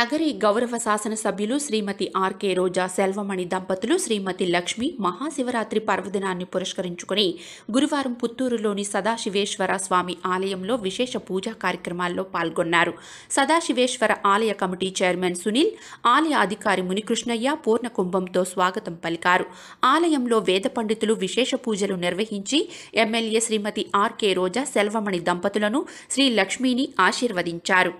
నగరి గౌరవ శాసనసభ్యులు శ్రీమతి ఆర్కే రోజా సెల్వమణి దంపతులు శ్రీమతి లక్ష్మి మహాశివరాత్రి పర్వదినాన్ని పురస్కరించుకుని గురువారం పుత్తూరులోని సదాశివేశ్వర స్వామి ఆలయంలో విశేష పూజా కార్యక్రమాల్లో పాల్గొన్నారు. సదాశివేశ్వర ఆలయ కమిటీ చైర్మన్ సునీల్ ఆలయ అధికారి మునికృష్ణయ్య పూర్ణ కుంభంతో స్వాగతం పలికారు. ఆలయంలో వేద పండితులు విశేష పూజలు నిర్వహించి ఎమ్మెల్యే శ్రీమతి ఆర్కే రోజా సెల్వమణి దంపతులను శ్రీ లక్ష్మిని ఆశీర్వదించారు.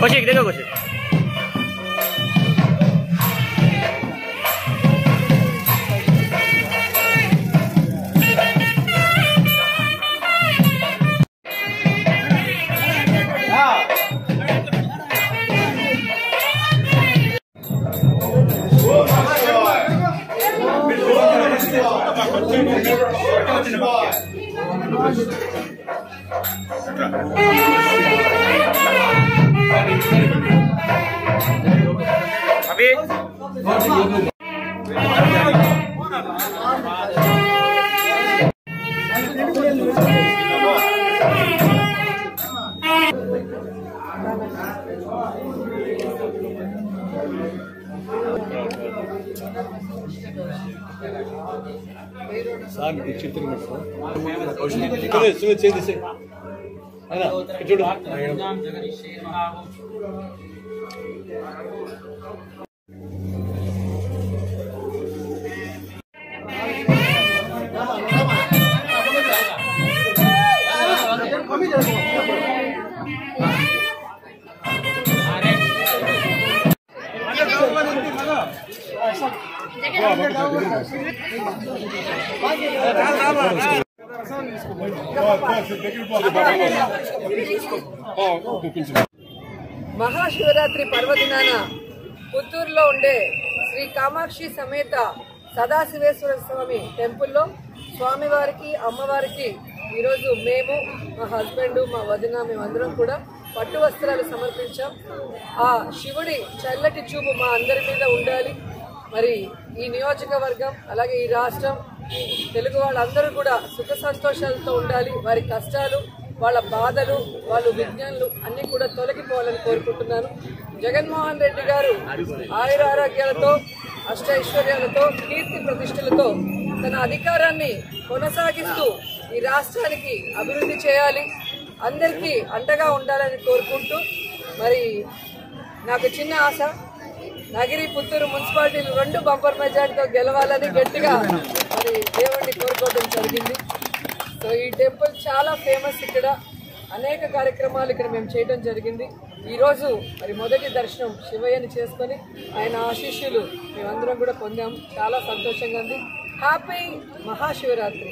Coche, creo que coche. Touch it Abi. Thank you. Sir చిత్రం ఇక్కడే సుమిత్ చేయి తీసేయ్. అయినా ఇక్కడ చూడు మహాశివరాత్రి పర్వదినాన పుత్తూరులో ఉండే శ్రీ కామాక్షి సమేత సదాశివేశ్వర స్వామి టెంపుల్లో స్వామివారికి అమ్మవారికి ఈరోజు మేము మా హస్బెండ్ మా వదిన మేమందరం కూడా పట్టు వస్త్రాలు సమర్పించాం. ఆ శివుడి చల్లటి చూపు మా అందరి మీద ఉండాలి. మరి ఈ నియోజకవర్గం అలాగే ఈ రాష్ట్రం తెలుగు వాళ్ళందరూ కూడా సుఖ సంతోషాలతో ఉండాలి. వారి కష్టాలు వాళ్ళ బాధలు వాళ్ళ విజ్ఞానులు అన్నీ కూడా తొలగిపోవాలని కోరుకుంటున్నాను. జగన్మోహన్ రెడ్డి గారు ఆయుర ఆరోగ్యాలతో అష్టైశ్వర్యాలతో కీర్తి ప్రతిష్టలతో తన అధికారాన్ని కొనసాగిస్తూ ఈ రాష్ట్రానికి అభివృద్ధి చేయాలి. అందరికీ అండగా ఉండాలని కోరుకుంటూ మరి నాకు చిన్న ఆశ. నగిరి పుత్తూరు మున్సిపాలిటీలు రెండు బంపర్ మెజార్టీతో గెలవాలని గట్టిగా మరి దేవుణ్ణి కోరుకోవడం జరిగింది. సో ఈ టెంపుల్ చాలా ఫేమస్ ఇక్కడ. అనేక కార్యక్రమాలు ఇక్కడ మేము చేయడం జరిగింది. ఈరోజు మరి మొదటి దర్శనం శివయ్యని చేసుకొని ఆయన ఆశీస్సులు మేమందరం కూడా పొందాము చాలా సంతోషంగా ఉంది. హ్యాపీ మహాశివరాత్రి.